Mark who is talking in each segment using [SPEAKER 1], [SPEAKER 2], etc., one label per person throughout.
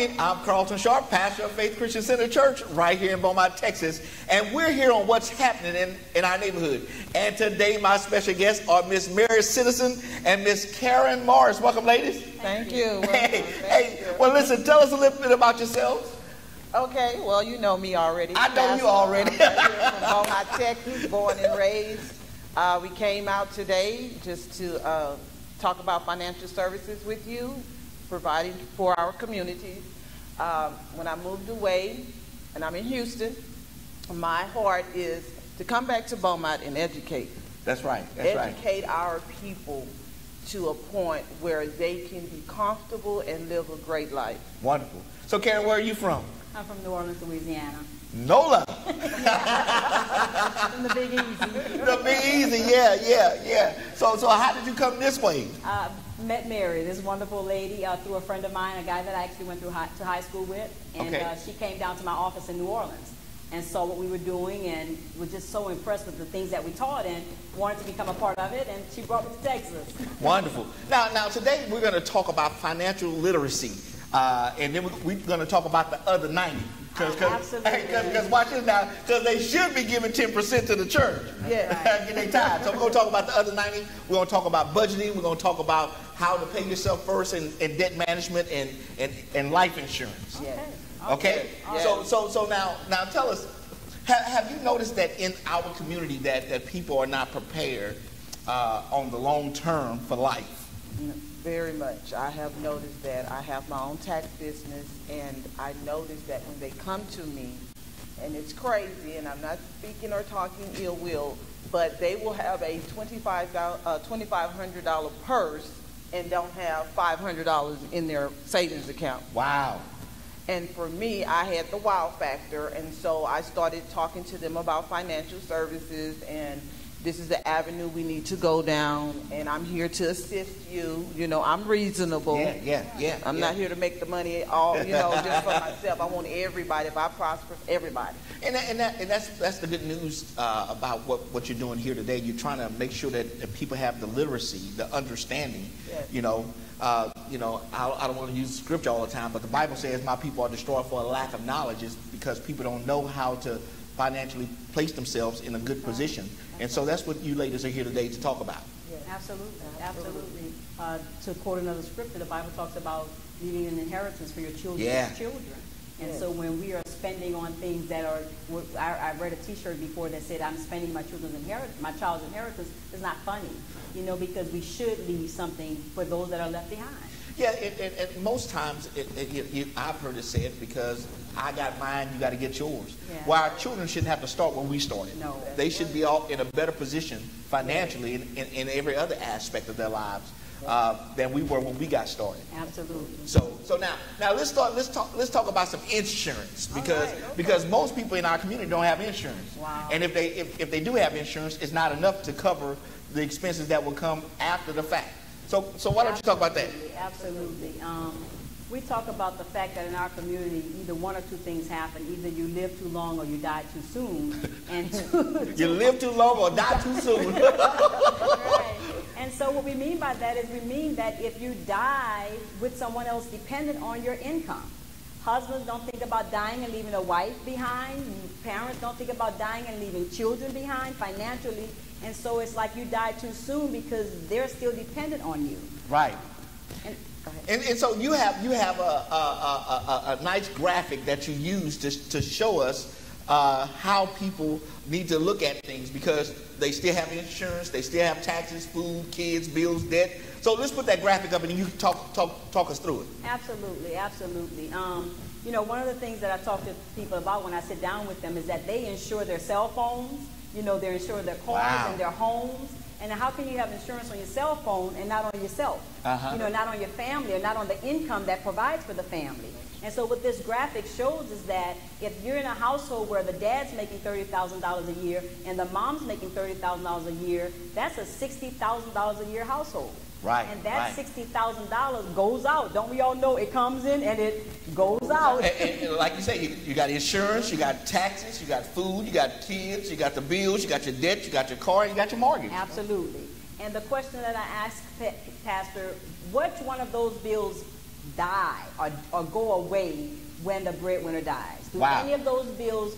[SPEAKER 1] Morning. I'm Carlton Sharp, pastor of Faith Christian Center Church right here in Beaumont, Texas. And we're here on what's happening in, in our neighborhood. And today, my special guests are Miss Mary Citizen and Miss Karen Morris. Welcome, ladies.
[SPEAKER 2] Thank you.
[SPEAKER 1] Hey,
[SPEAKER 2] Thank
[SPEAKER 1] hey.
[SPEAKER 2] you.
[SPEAKER 1] Well, listen, tell us a little bit about yourselves.
[SPEAKER 2] Okay, well, you know me already.
[SPEAKER 1] I know you already.
[SPEAKER 2] I'm right here from Beaumont, Texas, born and raised. Uh, we came out today just to uh, talk about financial services with you, providing for our communities. Um, when I moved away, and I'm in Houston, my heart is to come back to Beaumont and educate.
[SPEAKER 1] That's right. That's right.
[SPEAKER 2] educate our people to a point where they can be comfortable and live a great life.
[SPEAKER 1] Wonderful. So, Karen, where are you from?
[SPEAKER 3] I'm from New Orleans, Louisiana.
[SPEAKER 1] NOLA.
[SPEAKER 3] From the Big Easy.
[SPEAKER 1] the Big Easy. Yeah, yeah, yeah. So, so how did you come this way?
[SPEAKER 3] Uh, met Mary, this wonderful lady, uh, through a friend of mine, a guy that I actually went through high, to high school with, and
[SPEAKER 1] Okay.
[SPEAKER 3] uh, she came down to my office in New Orleans and saw what we were doing, and was just so impressed with the things that we taught, and wanted to become a part of it, and she brought me to Texas.
[SPEAKER 1] Wonderful. Now, now today we're going to talk about financial literacy, uh, and then we- we're going to talk about the other ninety. Because,
[SPEAKER 3] Absolutely.
[SPEAKER 1] because watch this now, because they should be giving ten percent to the church.
[SPEAKER 2] Yeah.
[SPEAKER 1] Get their tithe. So we're going to talk about the other ninety. We're going to talk about budgeting. We're going to talk about how to pay yourself first, and, and debt management, and, and, and life insurance.
[SPEAKER 2] Yes.
[SPEAKER 1] Okay. okay.
[SPEAKER 2] Yes.
[SPEAKER 1] So so so now now tell us, have, have you noticed that in our community that, that people are not prepared uh, on the long term for life?
[SPEAKER 2] Very much. I have noticed that. I have my own tax business, and I noticed that when they come to me, and it's crazy, and I'm not speaking or talking ill will, but they will have a $25, uh, $2,500 purse and don't have $500 in their savings account.
[SPEAKER 1] Wow.
[SPEAKER 2] And for me, I had the wow factor, and so I started talking to them about financial services, and this is the avenue we need to go down, and I'm here to assist you. You know, I'm reasonable.
[SPEAKER 1] Yeah, yeah, yeah.
[SPEAKER 2] I'm
[SPEAKER 1] yeah.
[SPEAKER 2] not here to make the money all, you know, just for myself. I want everybody. If I prosper, everybody.
[SPEAKER 1] And, that, and, that, and that's that's the good news uh, about what, what you're doing here today. You're trying to make sure that, that people have the literacy, the understanding.
[SPEAKER 2] Yes.
[SPEAKER 1] You know, uh, you know. I, I don't want to use scripture all the time, but the Bible says, "My people are destroyed for a lack of knowledge," is because people don't know how to financially place themselves in a good position. And so that's what you ladies are here today to talk about.
[SPEAKER 3] Absolutely, absolutely. Uh, to quote another scripture, the Bible talks about leaving an inheritance for your children's
[SPEAKER 1] Yeah.
[SPEAKER 3] children. And
[SPEAKER 2] Yes.
[SPEAKER 3] so when we are spending on things that are, I, I read a T-shirt before that said, "I'm spending my children's inheritance, my child's inheritance." It's not funny, you know, because we should leave something for those that are left behind.
[SPEAKER 1] Yeah, and, and, and most times it, it, you, you, I've heard it said because I got mine, you got to get yours.
[SPEAKER 3] Yeah.
[SPEAKER 1] Well, our children shouldn't have to start where we started.
[SPEAKER 3] No.
[SPEAKER 1] They should be all in a better position financially in, in, in every other aspect of their lives uh, than we were when we got started.
[SPEAKER 3] Absolutely.
[SPEAKER 1] So, so now, now let's start. Let's talk. Let's talk about some insurance because
[SPEAKER 2] right, okay.
[SPEAKER 1] because most people in our community don't have insurance.
[SPEAKER 3] Wow.
[SPEAKER 1] And if they if, if they do have insurance, it's not enough to cover the expenses that will come after the fact. So, so why don't you talk about that?
[SPEAKER 3] Absolutely. Um, we talk about the fact that in our community, either one or two things happen. Either you live too long or you die too soon. And two,
[SPEAKER 1] You live too long or die too soon.
[SPEAKER 3] Right. And so what we mean by that is we mean that if you die with someone else dependent on your income, husbands don't think about dying and leaving a wife behind, parents don't think about dying and leaving children behind financially, and so it's like you die too soon because they're still dependent on you.
[SPEAKER 1] right.
[SPEAKER 3] And.
[SPEAKER 1] And, and so you have you have a, a, a, a, a nice graphic that you use to, to show us uh, how people need to look at things because they still have insurance, they still have taxes, food, kids, bills, debt. So let's put that graphic up and you can talk talk talk us through it.
[SPEAKER 3] Absolutely, absolutely. Um, you know, one of the things that I talk to people about when I sit down with them is that they insure their cell phones, you know, they insure their cars
[SPEAKER 1] Wow.
[SPEAKER 3] and their homes. And how can you have insurance on your cell phone and not on yourself?
[SPEAKER 1] Uh-huh.
[SPEAKER 3] You know, not on your family or not on the income that provides for the family. And so what this graphic shows is that if you're in a household where the dad's making $30,000 a year and the mom's making $30,000 a year, that's a $60,000 a year household.
[SPEAKER 1] Right,
[SPEAKER 3] And that
[SPEAKER 1] right.
[SPEAKER 3] sixty thousand dollars goes out. Don't we all know it comes in and it goes out?
[SPEAKER 1] And, and- and like you say, you, you got insurance, you got taxes, you got food, you got kids, you got the bills, you got your debt, you got your car, you got your mortgage.
[SPEAKER 3] Absolutely. And the question that I asked Pastor, which one of those bills die or, or go away when the breadwinner dies? Do
[SPEAKER 1] Wow.
[SPEAKER 3] any of those bills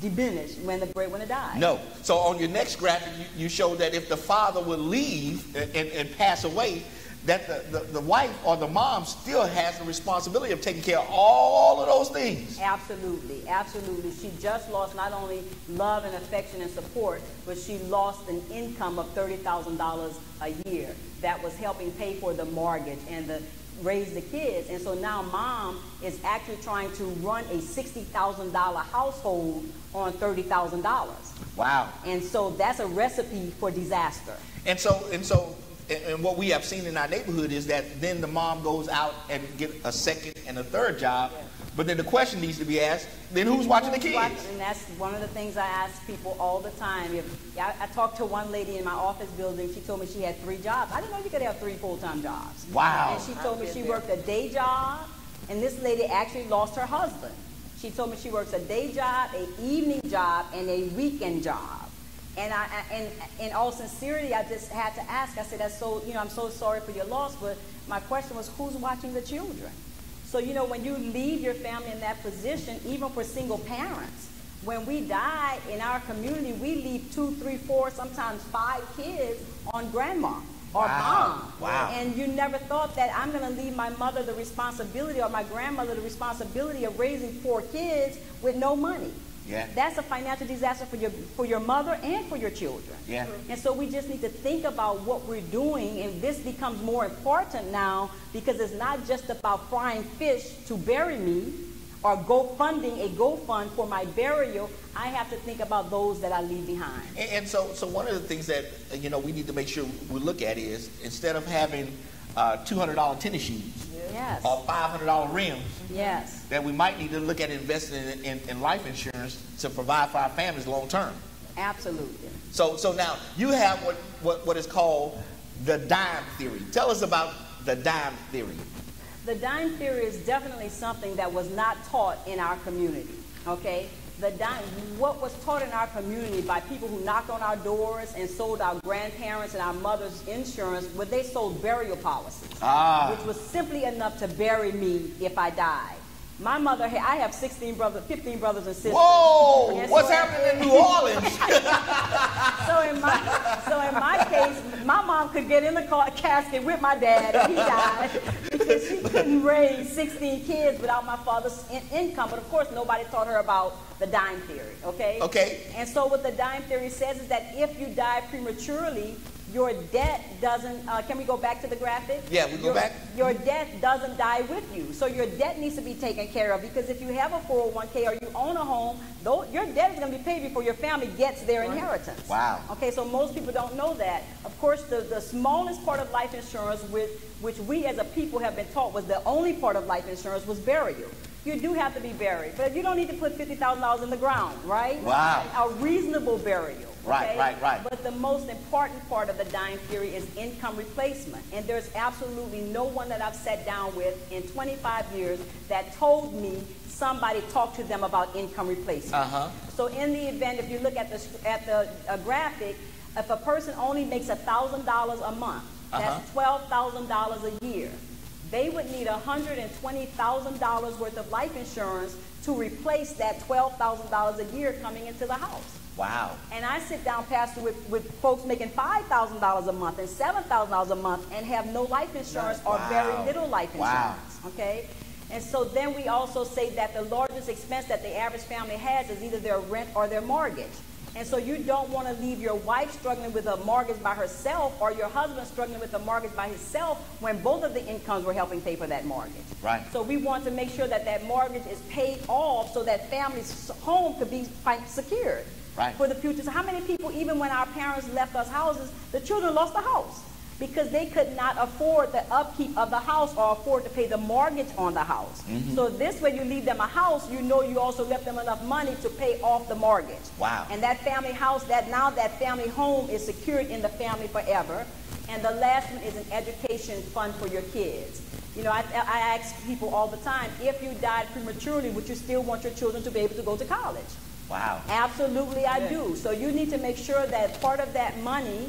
[SPEAKER 3] diminish when the breadwinner dies?
[SPEAKER 1] No. So on your next graphic, you, you show that if the father would leave and, and, and pass away, that the, the, the wife or the mom still has the responsibility of taking care of all of those things.
[SPEAKER 3] Absolutely, absolutely. She just lost not only love and affection and support, but she lost an income of $30,000 a year that was helping pay for the mortgage and the raise the kids. And so now mom is actually trying to run a $60,000 household on $30,000.
[SPEAKER 1] Wow.
[SPEAKER 3] And so that's a recipe for disaster.
[SPEAKER 1] And so, and so, and, what we have seen in our neighborhood is that then the mom goes out and get a second and a third job. But then the question needs to be asked: Then who's watching the kids?
[SPEAKER 3] Watch- And that's one of the things I ask people all the time. If I, I talked to one lady in my office building, she told me she had three jobs. I didn't know you could have three full-time jobs.
[SPEAKER 1] Wow.
[SPEAKER 3] And she told me she
[SPEAKER 2] there.
[SPEAKER 3] worked a day job, and this lady actually lost her husband. She told me she works a day job, a evening job, and a weekend job. And I, I- and in all sincerity, I just had to ask. I said, "That's so, you know, I'm so sorry for your loss." But my question was, who's watching the children? So, you know, when you leave your family in that position, even for single parents, when we die in our community, we leave two, three, four, sometimes five kids on grandma or
[SPEAKER 1] Wow.
[SPEAKER 3] mom.
[SPEAKER 1] Wow.
[SPEAKER 3] And you never thought that I'm going to leave my mother the responsibility or my grandmother the responsibility of raising four kids with no money.
[SPEAKER 1] Yeah.
[SPEAKER 3] That's a financial disaster for your for your mother and for your children.
[SPEAKER 1] Yeah.
[SPEAKER 3] And so we just need to think about what we're doing, and this becomes more important now because it's not just about frying fish to bury me or go funding a GoFund for my burial. I have to think about those that I leave behind.
[SPEAKER 1] And, and so, so one of the things that you know we need to make sure we look at is instead of having uh, two hundred dollar tennis shoes
[SPEAKER 3] Yes.
[SPEAKER 1] or five hundred dollar rims,
[SPEAKER 3] Yes.
[SPEAKER 1] that we might need to look at investing in, in, in life insurance to provide for our families long term.
[SPEAKER 3] Absolutely.
[SPEAKER 1] So, so now you have what, what, what is called the dime theory. Tell us about the dime theory.
[SPEAKER 3] The dime theory is definitely something that was not taught in our community. Okay? The what was taught in our community by people who knocked on our doors and sold our grandparents and our mothers insurance, was they sold burial policies,
[SPEAKER 1] Ah.
[SPEAKER 3] which was simply enough to bury me if I died. My mother, I have 16 brothers, 15 brothers and sisters.
[SPEAKER 1] Whoa!
[SPEAKER 3] And
[SPEAKER 1] What's
[SPEAKER 3] so-
[SPEAKER 1] happening in New Orleans?
[SPEAKER 3] So in my so in my case, my mom could get in the car, casket with my dad and he died because she couldn't raise 16 kids without my father's in- income. But of course, nobody taught her about the dime theory. Okay.
[SPEAKER 1] Okay.
[SPEAKER 3] And so what the dime theory says is that if you die prematurely, your debt doesn't. Uh, can we go back to the graphic?
[SPEAKER 1] Yeah, we go
[SPEAKER 3] Your-
[SPEAKER 1] back.
[SPEAKER 3] Your debt doesn't die with you. So your debt needs to be taken care of because if you have a 401k or you own a home, though, your debt is going to be paid before your family gets their inheritance.
[SPEAKER 1] Wow.
[SPEAKER 3] Okay, so most people don't know that. Of course, the, the smallest part of life insurance, with, which we as a people have been taught was the only part of life insurance, was burial. You do have to be buried, but you don't need to put $50,000 in the ground, right?
[SPEAKER 1] Wow.
[SPEAKER 3] A reasonable burial.
[SPEAKER 1] Right,
[SPEAKER 3] okay?
[SPEAKER 1] right, right.
[SPEAKER 3] But the most important part of the dime theory is income replacement. And there's absolutely no one that I've sat down with in 25 years that told me somebody talked to them about income replacement.
[SPEAKER 1] Uh-huh.
[SPEAKER 3] So in the event, if you look at the at the uh, graphic, if a person only makes thousand dollars a month, that's twelve thousand dollars a year. They would need hundred and twenty thousand dollars worth of life insurance to replace that twelve thousand dollars a year coming into the house.
[SPEAKER 1] Wow.
[SPEAKER 3] And I sit down, Pastor, with, with folks making $5,000 a month and $7,000 a month and have no life insurance or very little life insurance.
[SPEAKER 1] Wow.
[SPEAKER 3] insurance. Okay? And so then we also say that the largest expense that the average family has is either their rent or their mortgage. And so you don't want to leave your wife struggling with a mortgage by herself or your husband struggling with a mortgage by himself when both of the incomes were helping pay for that mortgage.
[SPEAKER 1] Right.
[SPEAKER 3] So we want to make sure that that mortgage is paid off so that family's home could be secured
[SPEAKER 1] Right.
[SPEAKER 3] for the future. So how many people, even when our parents left us houses, the children lost the house because they could not afford the upkeep of the house or afford to pay the mortgage on the house.
[SPEAKER 1] Mm-hmm.
[SPEAKER 3] So this way you leave them a house, you know you also left them enough money to pay off the mortgage.
[SPEAKER 1] Wow.
[SPEAKER 3] And that family house, that now that family home is secured in the family forever. And the last one is an education fund for your kids. You know, I, I ask people all the time, if you died prematurely, would you still want your children to be able to go to college?
[SPEAKER 1] Wow.
[SPEAKER 3] Absolutely, I do. So you need to make sure that part of that money,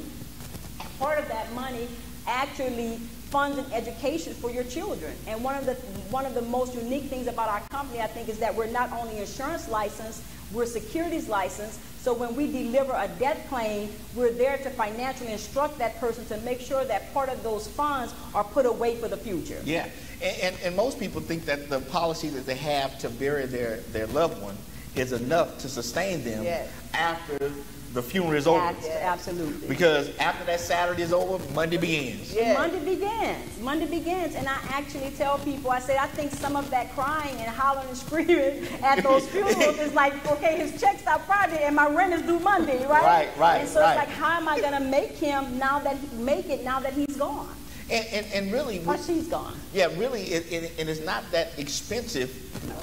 [SPEAKER 3] part of that money actually funds an education for your children. And one of the one of the most unique things about our company, I think, is that we're not only insurance licensed, we're securities licensed. So when we deliver a death claim, we're there to financially instruct that person to make sure that part of those funds are put away for the future.
[SPEAKER 1] Yeah, and, and, and most people think that the policy that they have to bury their, their loved one is enough to sustain them
[SPEAKER 2] Yes.
[SPEAKER 1] after the funeral is over.
[SPEAKER 3] Abs- Absolutely.
[SPEAKER 1] Because after that Saturday is over, Monday begins.
[SPEAKER 2] Yeah.
[SPEAKER 3] Monday begins. Monday begins, and I actually tell people, I say, I think some of that crying and hollering and screaming at those funerals is like, okay, his check stopped Friday and my rent is due Monday, right?
[SPEAKER 1] Right, right,
[SPEAKER 3] And so
[SPEAKER 1] right.
[SPEAKER 3] it's like, how am I gonna make him now that he, make it now that he's gone
[SPEAKER 1] And, and, and really,
[SPEAKER 3] or she's gone?
[SPEAKER 1] yeah, really, it, it, and it's not that expensive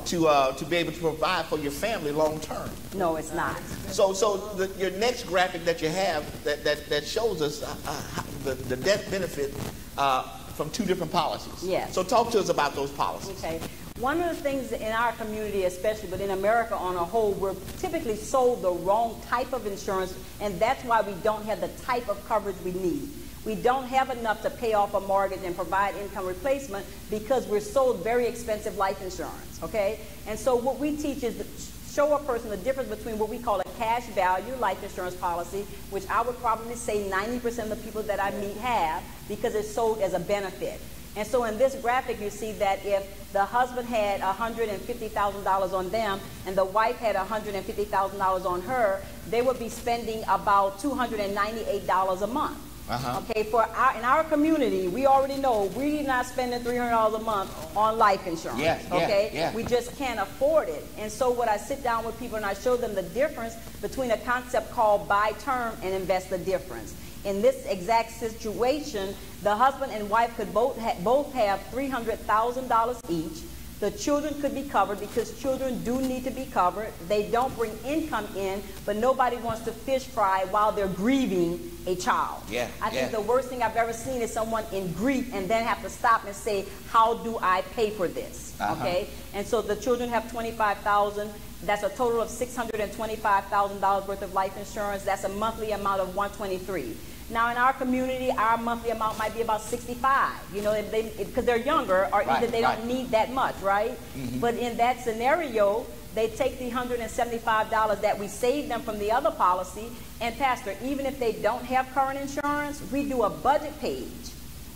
[SPEAKER 1] to, uh, to be able to provide for your family long term.
[SPEAKER 3] No, it's not.
[SPEAKER 1] So, so the, your next graphic that you have that, that, that shows us uh, uh, the, the death benefit uh, from two different policies.
[SPEAKER 3] Yes.
[SPEAKER 1] So talk to us about those policies.
[SPEAKER 3] Okay. One of the things in our community, especially, but in America on a whole, we're typically sold the wrong type of insurance, and that's why we don't have the type of coverage we need. We don't have enough to pay off a mortgage and provide income replacement because we're sold very expensive life insurance, okay? And so what we teach is show a person the difference between what we call a cash value life insurance policy, which I would probably say 90% of the people that I meet have because it's sold as a benefit. And so in this graphic, you see that if the husband had $150,000 on them and the wife had $150,000 on her, they would be spending about $298 a month.
[SPEAKER 1] Uh-huh.
[SPEAKER 3] Okay, for our, in our community, we already know we're not spending $300 a month on life insurance.
[SPEAKER 1] Yeah, yeah,
[SPEAKER 3] okay,
[SPEAKER 1] yeah.
[SPEAKER 3] we just can't afford it. And so, what I sit down with people and I show them the difference between a concept called buy term and invest the difference. In this exact situation, the husband and wife could both ha- both have $300,000 each. The children could be covered because children do need to be covered. They don't bring income in, but nobody wants to fish fry while they're grieving a child.
[SPEAKER 1] Yeah,
[SPEAKER 3] I think
[SPEAKER 1] yeah.
[SPEAKER 3] the worst thing I've ever seen is someone in grief and then have to stop and say, "How do I pay for this?"
[SPEAKER 1] Uh-huh.
[SPEAKER 3] Okay, and so the children have twenty-five thousand. That's a total of six hundred and twenty-five thousand dollars worth of life insurance. That's a monthly amount of one twenty-three. Now, in our community, our monthly amount might be about sixty-five. You know, if they because they're younger, or
[SPEAKER 1] Right,
[SPEAKER 3] either they
[SPEAKER 1] right.
[SPEAKER 3] don't need that much, right? Mm-hmm. But in that scenario, they take the $175 that we saved them from the other policy, and Pastor, even if they don't have current insurance, we do a budget page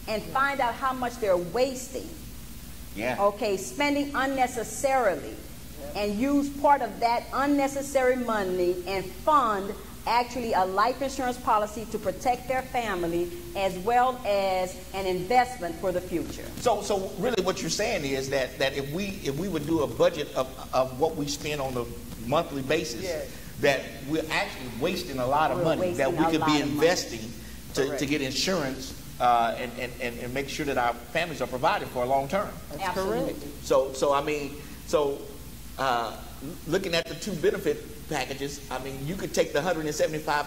[SPEAKER 3] and find out how much they're wasting,
[SPEAKER 1] Yeah.
[SPEAKER 3] okay, spending unnecessarily, and use part of that unnecessary money and fund actually a life insurance policy to protect their family as well as an investment for the future.
[SPEAKER 1] So, so really, what you're saying is that, that if we if we would do a budget of, of what we spend on a monthly basis,
[SPEAKER 2] Yes.
[SPEAKER 1] that we're actually wasting a lot of
[SPEAKER 3] We're
[SPEAKER 1] money that we could be investing to, to get insurance uh, and, and, and, and make sure that our families are provided for a long term.
[SPEAKER 3] Absolutely.
[SPEAKER 1] So, so I mean, so uh, looking at the two benefit packages, I mean, you could take the hundred and seventy-five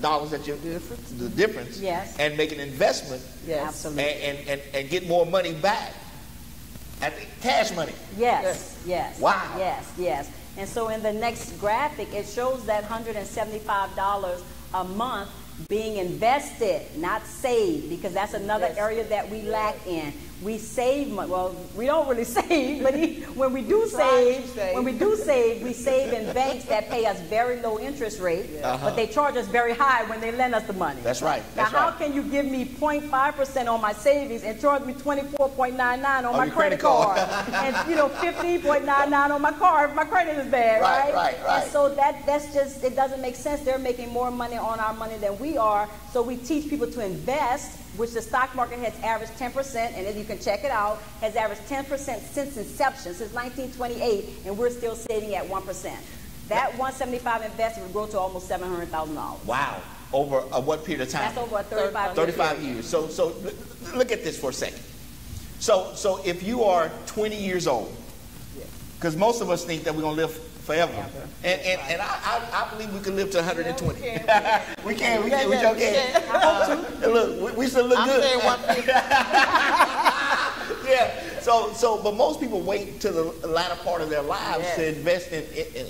[SPEAKER 1] dollars that you the difference,
[SPEAKER 3] Yes.
[SPEAKER 1] and make an investment
[SPEAKER 2] Yes.
[SPEAKER 3] Absolutely.
[SPEAKER 1] and, and, and, and get more money back. At the cash money.
[SPEAKER 3] Yes, yes.
[SPEAKER 1] Wow.
[SPEAKER 3] Yes, yes. And so in the next graphic, it shows that $175 a month being invested, not saved, because that's another
[SPEAKER 2] Yes.
[SPEAKER 3] area that we lack in. We save money. Well, we don't really save, but e- when we do
[SPEAKER 2] Try
[SPEAKER 3] save,
[SPEAKER 2] save.
[SPEAKER 3] when we do save, we save in banks that pay us very low interest rate, uh-huh. but they charge us very high when they lend us the money.
[SPEAKER 1] That's right.
[SPEAKER 3] Now,
[SPEAKER 1] That's
[SPEAKER 3] how can you give me 0.5% on my savings and charge me 24.99 on my credit
[SPEAKER 1] credit card.
[SPEAKER 3] card? and you know 15.99 on my car if my credit is bad,
[SPEAKER 1] Right,
[SPEAKER 3] right?
[SPEAKER 1] right, right.
[SPEAKER 3] And so that that's just it doesn't make sense. They're making more money on our money than we are. So we teach people to invest, which the stock market has averaged 10%, and as you can check it out, has averaged 10% since inception, since 1928, and we're still sitting at 1%. That 175 investment would grow to almost $700,000.
[SPEAKER 1] Wow. Over a what period of time?
[SPEAKER 3] That's over a 35 year
[SPEAKER 1] 35
[SPEAKER 3] period.
[SPEAKER 1] years. So, so look at this for a second. So, so if you are 20 years old, because most of us think that we're going to live forever. And, and, and I, I, I believe we can live to 120.
[SPEAKER 2] Yeah, we can.
[SPEAKER 1] we can, we
[SPEAKER 2] Yeah,
[SPEAKER 1] can, we
[SPEAKER 2] yeah,
[SPEAKER 1] sure can. Uh, look, we, we still look
[SPEAKER 2] I'm
[SPEAKER 1] good.
[SPEAKER 2] saying 150.
[SPEAKER 1] yeah. So So, so, but most people wait to the latter part of their lives
[SPEAKER 2] Yes.
[SPEAKER 1] to invest in,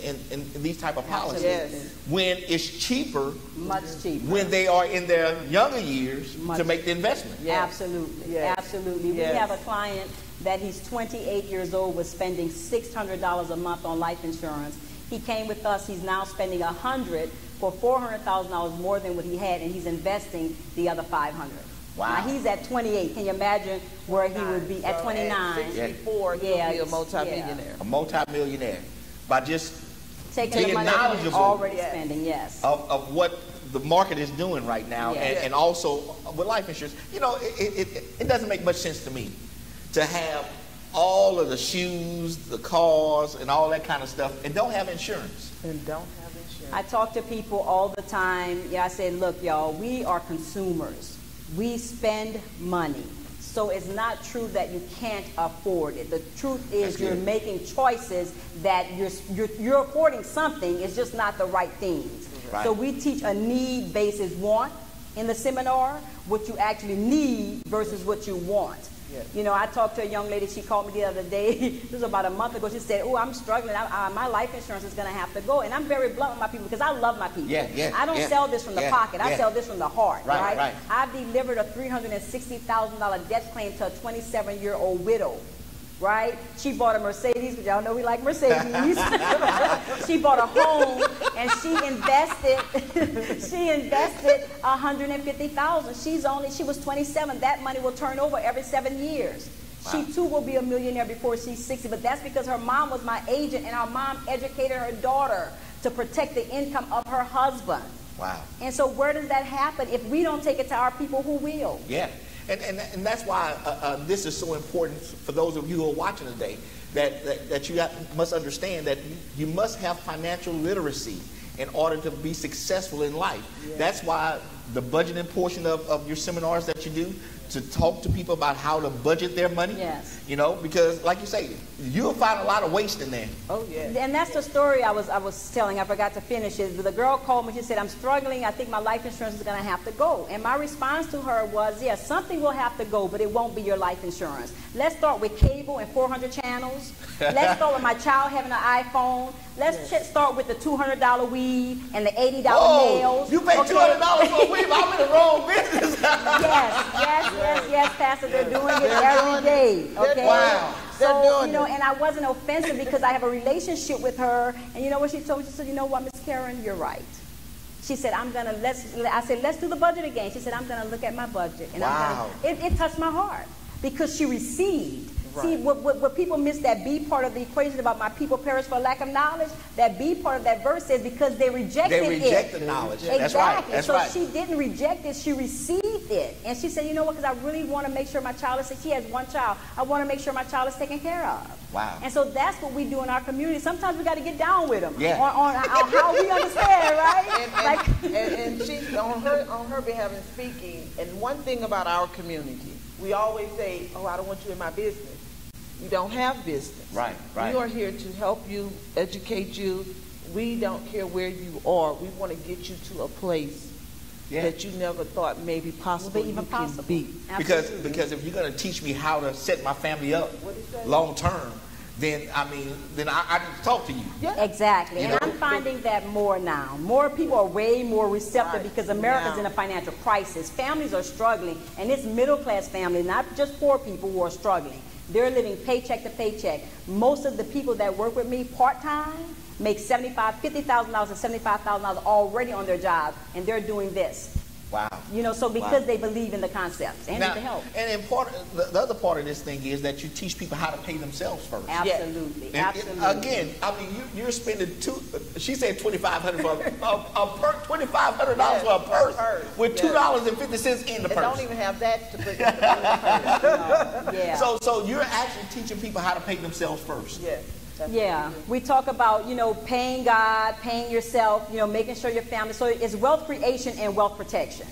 [SPEAKER 1] in, in, in these type of policies.
[SPEAKER 2] Yes.
[SPEAKER 1] When it's cheaper
[SPEAKER 3] Much cheaper.
[SPEAKER 1] when they are in their younger years
[SPEAKER 3] Much-
[SPEAKER 1] to make the investment.
[SPEAKER 2] Yes.
[SPEAKER 3] Absolutely,
[SPEAKER 2] Yes.
[SPEAKER 3] absolutely. We have a client that he's 28 years old, was spending $600 a month on life insurance. He came with us, he's now spending 100 for $400,000 more than what he had, and he's investing the other 500.
[SPEAKER 1] Wow.
[SPEAKER 3] Now he's at 28. Can you imagine where he would be at
[SPEAKER 2] So
[SPEAKER 3] 29?
[SPEAKER 2] 64, he'll
[SPEAKER 3] Yeah,
[SPEAKER 2] be a
[SPEAKER 3] it's-
[SPEAKER 2] multimillionaire.
[SPEAKER 1] A multimillionaire by just
[SPEAKER 3] Taking the
[SPEAKER 1] being
[SPEAKER 3] money that he's
[SPEAKER 1] knowledgeable
[SPEAKER 3] already spending, yes.
[SPEAKER 1] of, of what the market is doing right now,
[SPEAKER 3] Yeah.
[SPEAKER 1] and,
[SPEAKER 2] Yeah.
[SPEAKER 1] and also with life insurance. You know, it, it, it, it doesn't make much sense to me to have all of the shoes, the cars, and all that kind of stuff, and don't have insurance.
[SPEAKER 2] And don't have insurance.
[SPEAKER 3] I talk to people all the time. Yeah, I say, look, y'all, we are consumers. We spend money. So it's not true that you can't afford it. The truth is you're making choices that you're, you're, you're affording something, it's just not the right things.
[SPEAKER 1] Right.
[SPEAKER 3] So we teach a need basis want in the seminar, what you actually need versus what you want.
[SPEAKER 2] Yes.
[SPEAKER 3] You know, I talked to a young lady, she called me the other day, this was about a month ago, she said, oh, I'm struggling, I, I, my life insurance is going to have to go. And I'm very blunt with my people because I love my people.
[SPEAKER 1] Yeah, yeah,
[SPEAKER 3] I don't
[SPEAKER 1] yeah,
[SPEAKER 3] sell this from the
[SPEAKER 1] yeah,
[SPEAKER 3] pocket, I
[SPEAKER 1] yeah.
[SPEAKER 3] sell this from the heart,
[SPEAKER 1] Right,
[SPEAKER 3] right?
[SPEAKER 1] right.
[SPEAKER 3] I've delivered a $360,000 death claim to a 27-year-old widow. Right? She bought a Mercedes, because y'all know we like Mercedes. she bought a home and she invested she invested 150,000. She's only she was 27. That money will turn over every 7 years.
[SPEAKER 1] Wow.
[SPEAKER 3] She too will be a millionaire before she's 60, but that's because her mom was my agent and our mom educated her daughter to protect the income of her husband.
[SPEAKER 1] Wow.
[SPEAKER 3] And so where does that happen? If we don't take it to our people, who will?
[SPEAKER 1] Yeah, and, and, and that's why uh, uh, this is so important for those of you who are watching today, that, that, that you have, must understand that you must have financial literacy in order to be successful in life. That's why the budgeting portion of, of your seminars that you do, to talk to people about how to budget their money.
[SPEAKER 3] Yes.
[SPEAKER 1] You know, because like you say, you'll find a lot of waste in there.
[SPEAKER 2] Oh, yeah.
[SPEAKER 3] And that's the story I was I was telling. I forgot to finish it. The girl called me. She said, "I'm struggling. I think my life insurance is going to have to go." And my response to her was, "Yes, something will have to go, but it won't be your life insurance. Let's start with cable and 400 channels. Let's start with my child having an iPhone. Let's ch- start with the $200 weave and the $80
[SPEAKER 1] Oh,
[SPEAKER 3] nails.
[SPEAKER 1] you pay
[SPEAKER 3] okay?
[SPEAKER 1] two hundred dollars for a weave. I'm in the wrong business.
[SPEAKER 3] yes, yes, yes, yes, Pastor. They're doing it every day.
[SPEAKER 2] They're
[SPEAKER 3] Okay.
[SPEAKER 1] Wow.
[SPEAKER 2] They're
[SPEAKER 3] So
[SPEAKER 2] doing
[SPEAKER 3] you know,
[SPEAKER 2] it.
[SPEAKER 3] and I wasn't offensive because I have a relationship with her. And you know what she told me? She said, "You know what, Miss Karen, you're right." She said, "I'm gonna let's." I said, "Let's do the budget again." She said, "I'm gonna look at my budget." And
[SPEAKER 1] Wow.
[SPEAKER 3] I'm gonna, it, it touched my heart because she received. See, what, what, what people miss that B part of the equation about my people perish for lack of knowledge. That B part of that verse says because they rejected it.
[SPEAKER 1] They
[SPEAKER 3] it.
[SPEAKER 1] rejected knowledge.
[SPEAKER 3] Exactly.
[SPEAKER 1] That's right. That's
[SPEAKER 3] so
[SPEAKER 1] right.
[SPEAKER 3] she didn't reject it, she received it. And she said, you know what, because I really want to make sure my child is, she has one child, I want to make sure my child is taken care of.
[SPEAKER 1] Wow.
[SPEAKER 3] And so that's what we do in our community. Sometimes we got to get down with them
[SPEAKER 1] Yeah.
[SPEAKER 3] on, on, on how we understand, right?
[SPEAKER 2] and, and,
[SPEAKER 3] like,
[SPEAKER 2] and, and she's on her on her behalf and speaking. And one thing about our community, we always say, "Oh, I don't want you in my business." You don't have business.
[SPEAKER 1] Right, right.
[SPEAKER 2] We are here to help you, educate you. We don't care where you are. We want to get you to a place
[SPEAKER 1] Yeah.
[SPEAKER 2] that you never thought maybe possible
[SPEAKER 3] even
[SPEAKER 2] you
[SPEAKER 3] possible.
[SPEAKER 2] can be.
[SPEAKER 1] Because because if you're going to teach me how to set my family up long term, then I mean, then I, I need to talk to you.
[SPEAKER 2] Yeah.
[SPEAKER 3] Exactly.
[SPEAKER 1] You
[SPEAKER 3] and
[SPEAKER 1] know?
[SPEAKER 3] I'm finding that more now. More people are way more receptive
[SPEAKER 2] Right.
[SPEAKER 3] because America's
[SPEAKER 2] Now.
[SPEAKER 3] in a financial crisis. Families are struggling, and it's middle class families, not just poor people who are struggling. They're living paycheck to paycheck. Most of the people that work with me part time make seventy-five, fifty thousand dollars and seventy-five thousand dollars already on their job, and they're doing this.
[SPEAKER 1] Wow.
[SPEAKER 3] You know, so because
[SPEAKER 1] Wow.
[SPEAKER 3] they believe in the concepts and
[SPEAKER 1] Now,
[SPEAKER 3] the help.
[SPEAKER 1] and important, the, the other part of this thing is that you teach people how to pay themselves first.
[SPEAKER 3] Absolutely.
[SPEAKER 1] And it- again, I mean, you, you're spending two. She said twenty five hundred for a, a, a per, twenty five hundred dollars
[SPEAKER 2] Yes,
[SPEAKER 1] for a purse,
[SPEAKER 2] purse,
[SPEAKER 1] with two dollars and fifty cents in the
[SPEAKER 2] And
[SPEAKER 1] purse.
[SPEAKER 2] don't even have that to put in the
[SPEAKER 3] yeah.
[SPEAKER 1] So, so you're actually teaching people how to pay themselves first.
[SPEAKER 2] Yes. That's
[SPEAKER 3] Yeah, we talk about, you know, paying God, paying yourself, you know, making sure your family. So it's wealth creation and wealth protection.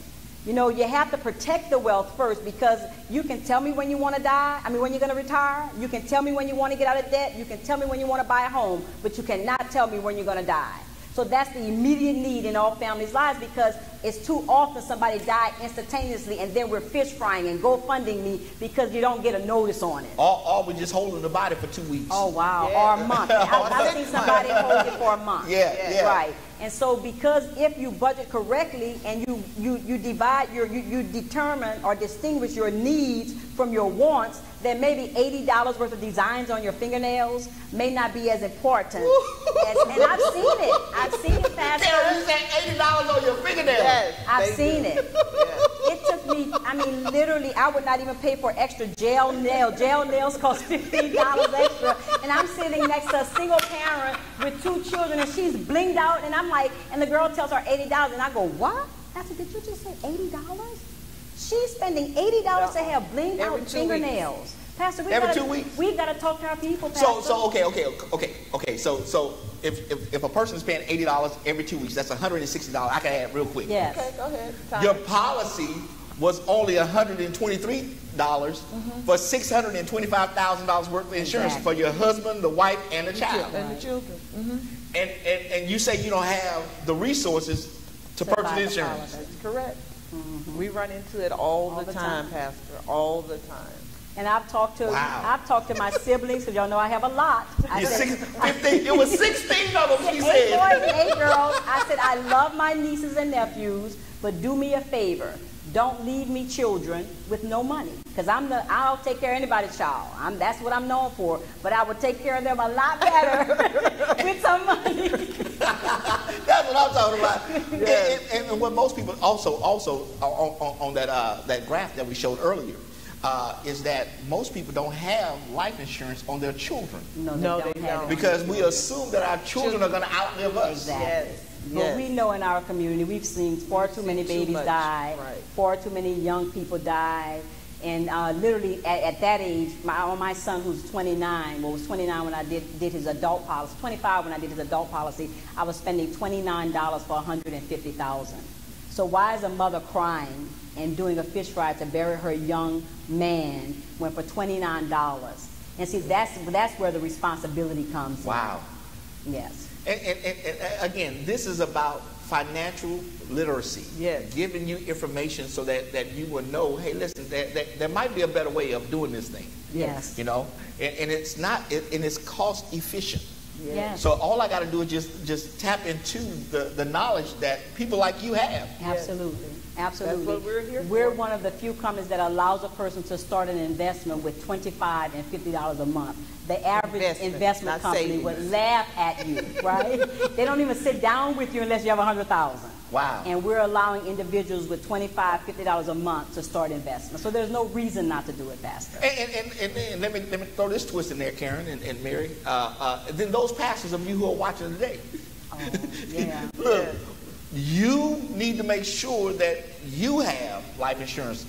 [SPEAKER 3] You know, you have to protect the wealth first because you can tell me when you want to die. I mean, when you're going to retire. You can tell me when you want to get out of debt. You can tell me when you want to buy a home, but you cannot tell me when you're going to die. So that's the immediate need in all families' lives because it's too often somebody died instantaneously and then we're fish frying and go funding me because you don't get a notice on it.
[SPEAKER 1] Or, or we just holding the body for two weeks.
[SPEAKER 3] Oh wow,
[SPEAKER 2] Yeah.
[SPEAKER 3] or a month. I, I've seen somebody hold it for a month.
[SPEAKER 1] Yeah, yeah.
[SPEAKER 3] Right. And so because if you budget correctly and you, you, you divide your, you, you determine or distinguish your needs from your wants, then maybe $80 worth of designs on your fingernails may not be as important. as, and I've seen it. I've seen it,
[SPEAKER 1] Karen,
[SPEAKER 3] Pastor.
[SPEAKER 1] you said eighty dollars on your fingernails.
[SPEAKER 2] Yes,
[SPEAKER 3] I've seen
[SPEAKER 2] do.
[SPEAKER 3] it.
[SPEAKER 2] Yes.
[SPEAKER 3] It took me, I mean, literally, I would not even pay for extra gel nail. Gel nails cost $15 extra. And I'm sitting next to a single parent with two children, and she's blinged out. And I'm like, and the girl tells her $80. And I go, what? I said, did you just say $80? She's spending $80 to have blinged out
[SPEAKER 2] two weeks.
[SPEAKER 3] fingernails. Pastor, we
[SPEAKER 1] Every
[SPEAKER 3] gotta,
[SPEAKER 1] two weeks?
[SPEAKER 3] we got to talk to our people, Pastor.
[SPEAKER 1] So, so okay, okay, okay, okay. So, so if, if, if a person is paying eighty dollars every two weeks, that's one hundred and sixty dollars. I can add real quick.
[SPEAKER 3] Yes.
[SPEAKER 2] Okay, go ahead. Time.
[SPEAKER 1] Your policy was only one hundred and twenty-three dollars for six hundred and twenty-five thousand dollars worth of insurance
[SPEAKER 3] Exactly.
[SPEAKER 1] for your husband, the wife, and the child.
[SPEAKER 2] and the children. Mm-hmm.
[SPEAKER 1] And, and and you say you don't have the resources to
[SPEAKER 3] To
[SPEAKER 1] purchase
[SPEAKER 3] the
[SPEAKER 1] insurance.
[SPEAKER 3] policy.
[SPEAKER 2] That's correct. Mm-hmm. We run into it all,
[SPEAKER 3] All
[SPEAKER 2] the,
[SPEAKER 3] the
[SPEAKER 2] time,
[SPEAKER 3] time.
[SPEAKER 2] Pastor. All the time.
[SPEAKER 3] And I've talked to
[SPEAKER 1] Wow.
[SPEAKER 3] I've talked to my siblings because y'all know I have a lot. I said-
[SPEAKER 1] six, 15, it was sixteen of them. She
[SPEAKER 3] eight
[SPEAKER 1] said.
[SPEAKER 3] boys eight girls. I said, I love my nieces and nephews, but do me a favor. Don't leave me children with no money. Because I'm the I'll take care of anybody's child. I'm that's what I'm known for. But I would take care of them a lot better with some money.
[SPEAKER 1] That's what I'm talking about. And, and, and what most people also also on, on, on that uh, that graph that we showed earlier uh, is that most people don't have life insurance on their children
[SPEAKER 3] No, they
[SPEAKER 2] No,
[SPEAKER 3] don't
[SPEAKER 2] they
[SPEAKER 3] have
[SPEAKER 2] don't.
[SPEAKER 1] because we assume that our children are going to outlive us.
[SPEAKER 3] Exactly.
[SPEAKER 2] Yes,
[SPEAKER 3] But
[SPEAKER 2] yes.
[SPEAKER 3] we know in our community we've seen far too many babies
[SPEAKER 2] much,
[SPEAKER 3] die,
[SPEAKER 2] right.
[SPEAKER 3] far too many young people die. And uh, literally at, at that age, my, my son who's 29, well, was 29 when I did, did his adult policy, 25 when I did his adult policy, I was spending $29 for 150000 So why is a mother crying and doing a fish fry to bury her young man when for $29? And see, that's, that's where the responsibility comes in.
[SPEAKER 1] Wow.
[SPEAKER 3] Yes.
[SPEAKER 1] And, and, and, and again, this is about financial literacy.
[SPEAKER 2] Yes.
[SPEAKER 1] Giving you information so that, that you will know, hey, listen, that, there, there might be a better way of doing this thing.
[SPEAKER 3] Yes.
[SPEAKER 1] You know, and, and it's not, it, and it's cost efficient.
[SPEAKER 3] Yes.
[SPEAKER 1] So all I got to do is just just tap into the, the knowledge that people like you have.
[SPEAKER 3] Absolutely, absolutely.
[SPEAKER 2] what we're here
[SPEAKER 3] We're
[SPEAKER 2] for.
[SPEAKER 3] one of the few companies that allows a person to start an investment with twenty-five and fifty dollars a month. The average
[SPEAKER 2] Investment,
[SPEAKER 3] investment, company would laugh at you, right? they don't even sit down with you unless you have a hundred thousand.
[SPEAKER 1] Wow.
[SPEAKER 3] And we're allowing individuals with twenty-five, fifty dollars $50 a month to start investment. So there's no reason not to do it faster.
[SPEAKER 1] And, and, and, and let me let me throw this twist in there, Karen and, and Mary. Uh, uh, then those pastors of you who are watching today,
[SPEAKER 3] Oh, yeah.
[SPEAKER 1] look, you need to make sure that you have life insurance.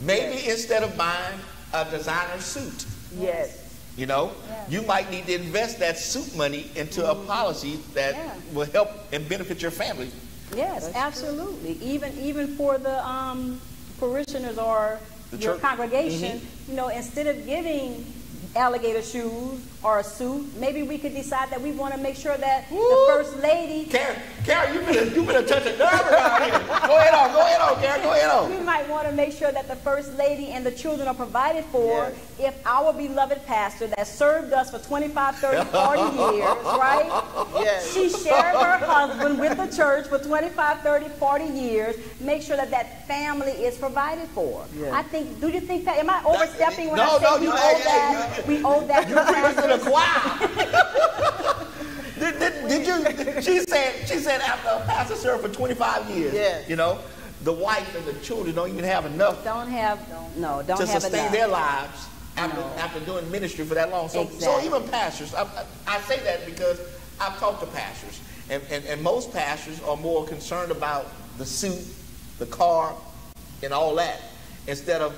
[SPEAKER 1] Maybe instead of buying a designer suit,
[SPEAKER 2] Yes.
[SPEAKER 1] you know,
[SPEAKER 3] Yes.
[SPEAKER 1] you might need to invest that suit money into a policy that
[SPEAKER 3] Yeah.
[SPEAKER 1] will help and benefit your family.
[SPEAKER 3] Yes, absolutely. Even even for the um, parishioners or
[SPEAKER 1] The
[SPEAKER 3] your
[SPEAKER 1] church.
[SPEAKER 3] congregation, you know, instead of giving alligator shoes or a suit, maybe we could decide that we want to make sure that
[SPEAKER 1] Woo!
[SPEAKER 3] the first lady.
[SPEAKER 1] Karen, Karen, you've been you've been a touch of nerve around here. Go ahead on, go ahead on, Karen, go ahead on.
[SPEAKER 3] We might want to make sure that the first lady and the children are provided for if our beloved pastor that served us for 25, 30, 40 years, right?
[SPEAKER 2] Yes.
[SPEAKER 3] She shared her husband with the church for 25, 30, 40 years. Make sure that that family is provided for.
[SPEAKER 2] Yeah.
[SPEAKER 3] I think, do you think that, am I overstepping when
[SPEAKER 1] no,
[SPEAKER 3] I say
[SPEAKER 1] no,
[SPEAKER 3] we
[SPEAKER 1] you-
[SPEAKER 3] owe
[SPEAKER 1] hey, hey,
[SPEAKER 3] that?
[SPEAKER 1] you-
[SPEAKER 3] we owe that to
[SPEAKER 1] You bring us to
[SPEAKER 3] pastors?
[SPEAKER 1] The choir. did, did, did you? She said. She said after a pastor served for 25 years.
[SPEAKER 2] Yes.
[SPEAKER 1] You know, the wife and the children don't even have enough
[SPEAKER 3] Don't have, no, don't
[SPEAKER 1] to
[SPEAKER 3] have
[SPEAKER 1] sustain
[SPEAKER 3] enough.
[SPEAKER 1] their lives after
[SPEAKER 3] No.
[SPEAKER 1] after doing ministry for that long. So, so even pastors, I, I, I say that because I've talked to pastors, and, and, and most pastors are more concerned about the suit, the car, and all that, instead of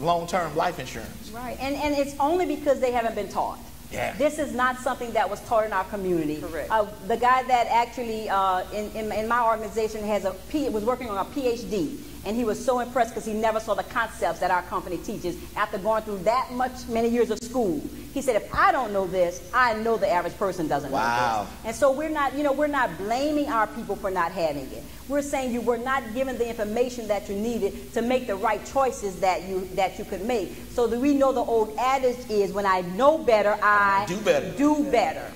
[SPEAKER 1] long-term life insurance.
[SPEAKER 3] Right, and, and it's only because they haven't been taught.
[SPEAKER 1] Yeah.
[SPEAKER 3] This is not something that was taught in our community.
[SPEAKER 2] Correct.
[SPEAKER 3] Uh, the guy that actually uh, in, in, in my organization has a P, was working on a PhD, And he was so impressed because he never saw the concepts that our company teaches after going through that much many years of school. He said, if I don't know this, I know the average person doesn't
[SPEAKER 1] Wow.
[SPEAKER 3] know this. And so we're not, you know, we're not blaming our people for not having it. We're saying you were not given the information that you needed to make the right choices that you that you could make. So that we know the old adage is when I know better, I
[SPEAKER 1] Do better.
[SPEAKER 3] Do better.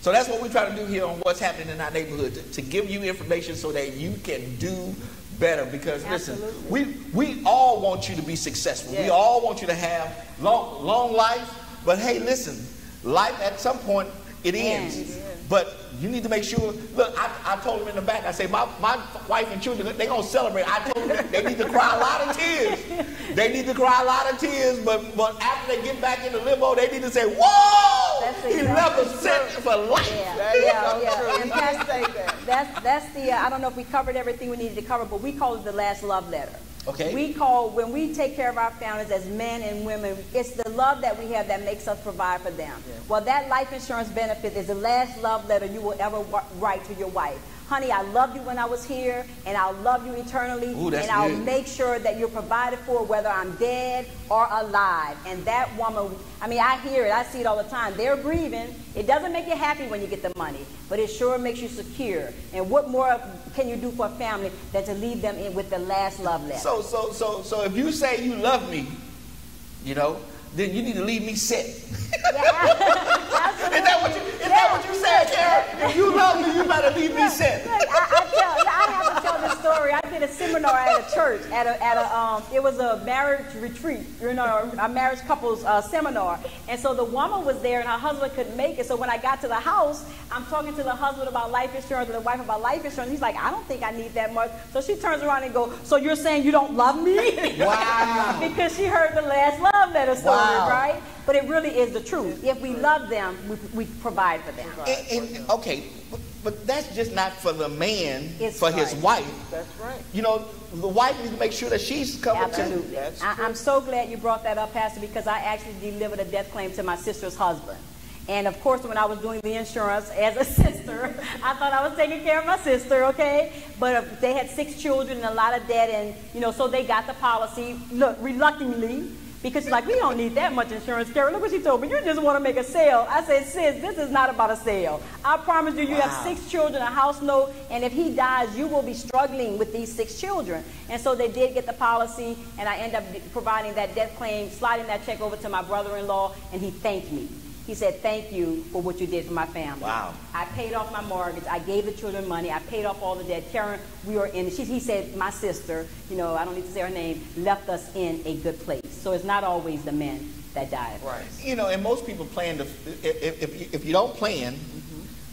[SPEAKER 1] So that's what we try to do here on what's happening in our neighborhood to, to give you information so that you can do better. Because listen, we we all want you to be successful. We all want you to have long long life. But hey, listen, life at some point it ends.
[SPEAKER 3] Ends.
[SPEAKER 1] But you need to make sure. Look, I, I told them in the back. I say my, my wife and children they gonna celebrate. I told them they need to cry a lot of tears. They need to cry a lot of tears. But but after they get back in the limo, they need to say, "Whoa,
[SPEAKER 3] That's
[SPEAKER 1] he
[SPEAKER 3] exactly
[SPEAKER 1] left us set for life."
[SPEAKER 3] Yeah,
[SPEAKER 2] That is
[SPEAKER 3] yeah,
[SPEAKER 2] so
[SPEAKER 3] yeah.
[SPEAKER 2] true.
[SPEAKER 3] And
[SPEAKER 2] You
[SPEAKER 3] Pastor-
[SPEAKER 2] did say that.
[SPEAKER 3] That's that's the. Uh, I don't know if we covered everything we needed to cover, but we call it the last love letter.
[SPEAKER 1] Okay.
[SPEAKER 3] We call when we take care of our families as men and women. It's the love that we have that makes us provide for them. Well, that life insurance benefit is the last love letter you will ever write to your wife. Honey, I loved you when I was here, and I'll love you eternally,
[SPEAKER 1] Ooh,
[SPEAKER 3] and I'll
[SPEAKER 1] good.
[SPEAKER 3] make sure that you're provided for whether I'm dead or alive. And that woman, I mean, I hear it, I see it all the time. They're grieving. It doesn't make you happy when you get the money, but it sure makes you secure. And what more can you do for a family than to leave them in with the last love letter?
[SPEAKER 1] So so so so if you say you love me, you know, then you need to leave me set.
[SPEAKER 3] Absolutely.
[SPEAKER 1] Is that what you is that what you said, Karen? If you love me, you better leave me set.
[SPEAKER 3] Look, I, I tell, I have to tell this story. I did a seminar at a church, at a, at a, um, it was a marriage retreat, you know, a marriage couples uh, seminar. And so the woman was there, and her husband couldn't make it. So when I got to the house, I'm talking to the husband about life insurance, and the wife about life insurance. He's like, I don't think I need that much. So she turns around and goes, So you're saying you don't love me?
[SPEAKER 1] Wow.
[SPEAKER 3] because she heard the last love letter story,
[SPEAKER 1] Wow.
[SPEAKER 3] right? But it really is the truth. If we love them, we, we provide for them.
[SPEAKER 1] And, and- okay, but, but that's just not for the man,
[SPEAKER 3] It's
[SPEAKER 1] for his wife.
[SPEAKER 2] That's right.
[SPEAKER 1] You know, the wife needs to make sure that she's covered too.
[SPEAKER 3] Absolutely.
[SPEAKER 2] That's
[SPEAKER 3] I,
[SPEAKER 2] true.
[SPEAKER 3] I'm so glad you brought that up, Pastor, because I actually delivered a death claim to my sister's husband. And of course, when I was doing the insurance as a sister, I thought I was taking care of my sister, okay? But uh, they had six children and a lot of debt, and you know, so they got the policy. Look, reluctantly, because she's like, we don't need that much insurance, Carol. Look what she told me. You just want to make a sale. I said, sis, this is not about a sale. I promise you, you have six children, a house note, and if he dies, you will be struggling with these six children. And so they did get the policy, and I end up providing that death claim, sliding that check over to my brother-in-law, and he thanked me. He said, thank you for what you did for my family.
[SPEAKER 1] Wow.
[SPEAKER 3] I paid off my mortgage. I gave the children money. I paid off all the debt. Karen, we were in, she, he said, my sister, you know, I don't need to say her name, left us in a good place. So it's not always the men that die.
[SPEAKER 2] Right.
[SPEAKER 1] You know, and most people plan to, if, if, if, you, if you don't plan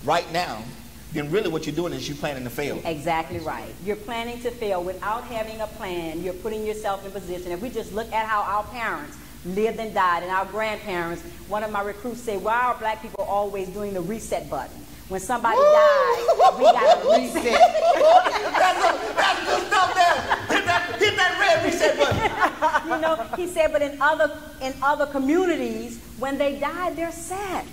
[SPEAKER 1] right now, then really what you're doing is you're planning to fail.
[SPEAKER 3] Exactly right. You're planning to fail without having a plan. You're putting yourself in position. If we just look at how our parents lived and died and our grandparents, one of my recruits said, why are black people always doing the reset button? When somebody dies, we got to reset.
[SPEAKER 1] That's, a, that's good stuff there. Hit that, hit that red reset button.
[SPEAKER 3] you know, he said, but in other in other communities, when they die, they're set.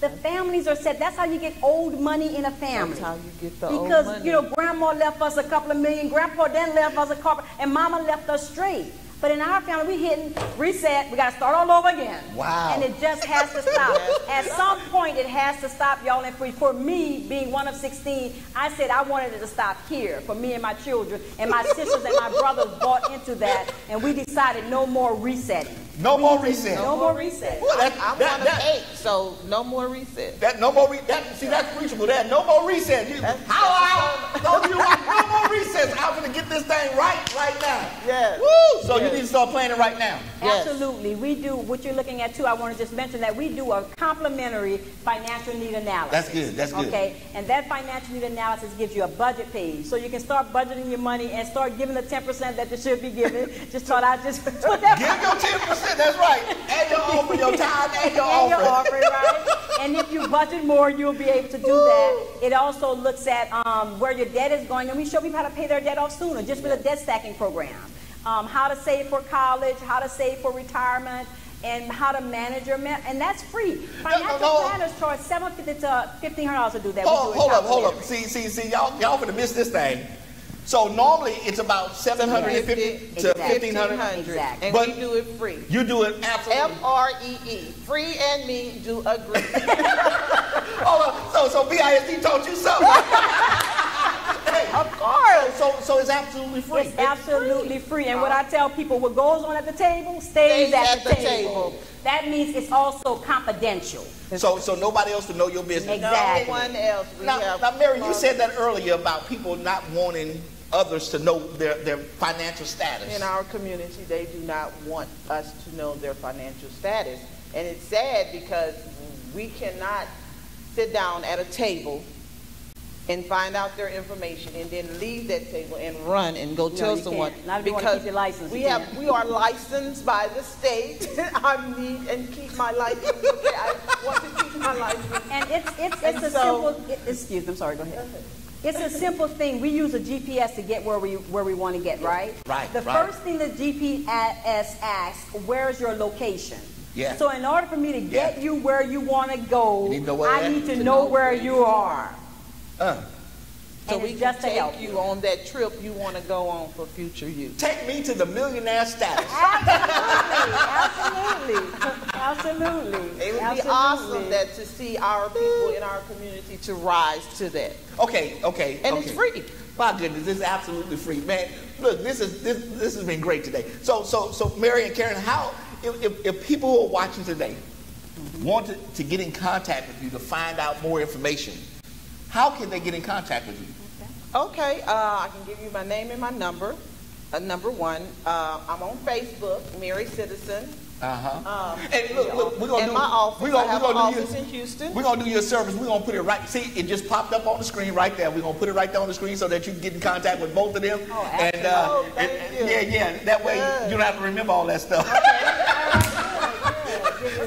[SPEAKER 3] The families are set. That's how you get old money in a family.
[SPEAKER 2] That's how you get the old
[SPEAKER 3] because
[SPEAKER 2] money.
[SPEAKER 3] you know, grandma left us a couple of million, grandpa then left us a couple, and mama left us straight. But in our family, we hitting reset. We got to start all over again.
[SPEAKER 1] Wow.
[SPEAKER 3] And it just has to stop. At some point, it has to stop, y'all. And for, for me, being one of 16, I said I wanted it to stop here for me and my children. And my sisters and my brothers bought into that, and we decided no more resetting.
[SPEAKER 1] No more reset.
[SPEAKER 3] No more reset.
[SPEAKER 1] Well, that,
[SPEAKER 2] I'm
[SPEAKER 1] that,
[SPEAKER 2] one of eight, so no more reset.
[SPEAKER 1] That no more re- that see that's preachable. That no more reset. You,
[SPEAKER 2] That's-
[SPEAKER 1] how out? Don't you want no more resets? I'm gonna get this thing right right now.
[SPEAKER 2] Yes.
[SPEAKER 1] Woo! So you need to start planning right now.
[SPEAKER 2] Yes.
[SPEAKER 3] Absolutely. We do what you're looking at too. I want to just mention that we do a complimentary financial need analysis.
[SPEAKER 1] That's good, that's good.
[SPEAKER 3] Okay. And that financial need analysis gives you a budget page. So you can start budgeting your money and start giving the 10% that you should be giving. just thought I'd just put that
[SPEAKER 1] Give your ten percent. That's right. And your offer, your time, and your
[SPEAKER 3] and your
[SPEAKER 1] offer.
[SPEAKER 3] offering, right? And if you budget more, you'll be able to do that. It also looks at um, where your debt is going, and we show people how to pay their debt off sooner, just with a debt stacking program. Um, how to save for college, how to save for retirement, and how to manage your ma- and that's free. Financial
[SPEAKER 1] no.
[SPEAKER 3] planners charge seven fifty to fifteen hundred dollars to do that.
[SPEAKER 1] Hold,
[SPEAKER 3] do
[SPEAKER 1] hold up, hold up. See, see, see, y'all, y'all gonna miss this thing. So normally it's about 750 to 1500.
[SPEAKER 3] Exactly.
[SPEAKER 2] And
[SPEAKER 1] But-
[SPEAKER 2] we do it free.
[SPEAKER 1] You do it absolutely.
[SPEAKER 2] F R E E. Free and me do agree.
[SPEAKER 1] Hold on. So, so BISD taught you something.
[SPEAKER 2] Of course.
[SPEAKER 1] so, so it's absolutely free.
[SPEAKER 3] It's absolutely free. And what I tell people, what goes on at the table stays
[SPEAKER 2] Stays
[SPEAKER 3] at,
[SPEAKER 2] at
[SPEAKER 3] the,
[SPEAKER 2] the
[SPEAKER 3] table.
[SPEAKER 2] table.
[SPEAKER 3] That means it's also confidential.
[SPEAKER 1] So, so nobody else to know your business.
[SPEAKER 3] Exactly.
[SPEAKER 2] No one else. We
[SPEAKER 1] Now,
[SPEAKER 2] have
[SPEAKER 1] now, Mary, you said that earlier about people not wanting others to know their, their financial status.
[SPEAKER 2] in our community, they do not want us to know their financial status. And it's sad because we cannot sit down at a table and find out their information and then leave that table and run and go tell
[SPEAKER 3] you
[SPEAKER 2] someone.
[SPEAKER 3] can't. Not if you
[SPEAKER 2] because
[SPEAKER 3] keep your license,
[SPEAKER 2] we
[SPEAKER 3] you
[SPEAKER 2] have
[SPEAKER 3] can't.
[SPEAKER 2] we are licensed by the state. I need and keep my license. Okay, I want to keep my license.
[SPEAKER 3] And it's, it's, it's
[SPEAKER 2] And
[SPEAKER 3] a
[SPEAKER 2] so-
[SPEAKER 3] simple, it- excuse me, I'm sorry, go ahead. It's a simple thing. We use a GPS to get where we, where we want to get, right?
[SPEAKER 1] Right,
[SPEAKER 3] The
[SPEAKER 1] right.
[SPEAKER 3] first thing the GPS asks, where's your location?
[SPEAKER 1] Yeah.
[SPEAKER 3] So in order for me to get
[SPEAKER 1] Yeah.
[SPEAKER 3] you where you want to go,
[SPEAKER 1] need to know where
[SPEAKER 3] I need to
[SPEAKER 2] To
[SPEAKER 3] know
[SPEAKER 2] know
[SPEAKER 3] where
[SPEAKER 2] where
[SPEAKER 3] you are.
[SPEAKER 1] Uh,
[SPEAKER 2] So
[SPEAKER 3] And
[SPEAKER 2] we
[SPEAKER 3] it's
[SPEAKER 2] can
[SPEAKER 3] just to help
[SPEAKER 2] take you on that trip you want to go on for future use.
[SPEAKER 1] take me to the millionaire status.
[SPEAKER 3] Absolutely, absolutely. absolutely.
[SPEAKER 2] It would be awesome that to see our people in our community to rise to that.
[SPEAKER 1] Okay, okay.
[SPEAKER 2] And
[SPEAKER 1] okay.
[SPEAKER 2] it's free.
[SPEAKER 1] My goodness, this is absolutely free, man. Look, this is this this has been great today. So so so Mary and Karen, how if, if, if people who are watching today want to, to get in contact with you to find out more information, how can they get in contact with you?
[SPEAKER 2] Okay, uh, I can give you my name and my number. Uh, number one, uh, I'm on Facebook, Mary Citizen.
[SPEAKER 1] Uh-huh.
[SPEAKER 2] Um,
[SPEAKER 1] and look, look, we're gonna do
[SPEAKER 2] my office,
[SPEAKER 1] We're gonna,
[SPEAKER 2] I have
[SPEAKER 1] we're gonna do
[SPEAKER 2] office
[SPEAKER 1] you,
[SPEAKER 2] in Houston.
[SPEAKER 1] We're gonna do your service. We're gonna put it right. See, it just popped up on the screen right there. We're gonna put it right there on the screen so that you can get in contact with both of them.
[SPEAKER 3] Oh,
[SPEAKER 1] and, uh.
[SPEAKER 2] Oh,
[SPEAKER 1] and-
[SPEAKER 2] thank
[SPEAKER 1] and-
[SPEAKER 2] you.
[SPEAKER 1] yeah, yeah. That way
[SPEAKER 2] Good.
[SPEAKER 1] you don't have to remember all that stuff.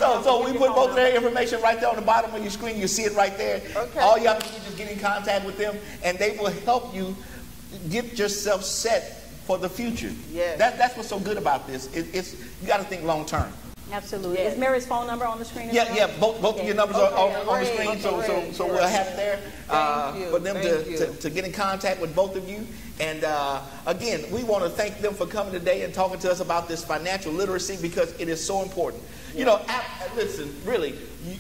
[SPEAKER 1] So, so we put both of their information right there on the bottom of your screen. You see it right there.
[SPEAKER 2] Okay.
[SPEAKER 1] All you have to do is just get in contact with them, and they will help you get yourself set for the future.
[SPEAKER 2] Yes.
[SPEAKER 1] That, that's what's so good about this. It, it's you got to think long term.
[SPEAKER 3] Absolutely.
[SPEAKER 2] Yes.
[SPEAKER 3] Is Mary's phone number on the screen?
[SPEAKER 1] Yeah,
[SPEAKER 3] well?
[SPEAKER 1] yeah. Both, both of your numbers are
[SPEAKER 2] Okay,
[SPEAKER 1] on, on the
[SPEAKER 2] great,
[SPEAKER 1] screen, so so so
[SPEAKER 2] great.
[SPEAKER 1] we'll have it there uh, for them to, to, to get in contact with both of you. And uh, again, we want to thank them for coming today and talking to us about this financial literacy because it is so important. You know, listen, really,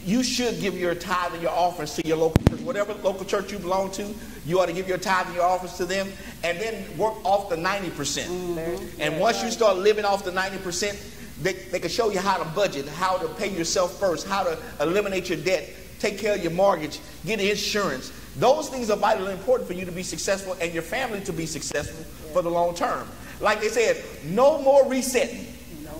[SPEAKER 1] you, should give your tithe and your offerings to your local church. Whatever local church you belong to, you ought to give your tithe and your offerings to them, and then work off the ninety percent. Mm-hmm. And once you start living off the ninety percent, they, they can show you how to budget, how to pay yourself first, how to eliminate your debt, take care of your mortgage, get insurance. Those things are vitally important for you to be successful and your family to be successful for the long term. Like they said, no more resetting.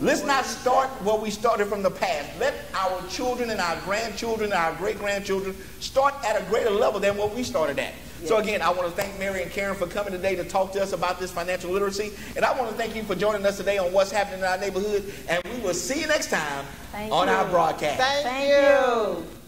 [SPEAKER 1] Let's not start where we started from the past. Let our children and our grandchildren and our great grandchildren start at a greater level than what we started at. So again, I want to thank Mary and Karen for coming today to talk to us about this financial literacy. And I want to thank you for joining us today on what's happening in our neighborhood. And we will see you next time
[SPEAKER 3] Thank
[SPEAKER 1] on
[SPEAKER 3] you.
[SPEAKER 1] our broadcast.
[SPEAKER 2] Thank,
[SPEAKER 3] Thank
[SPEAKER 2] you.
[SPEAKER 3] you.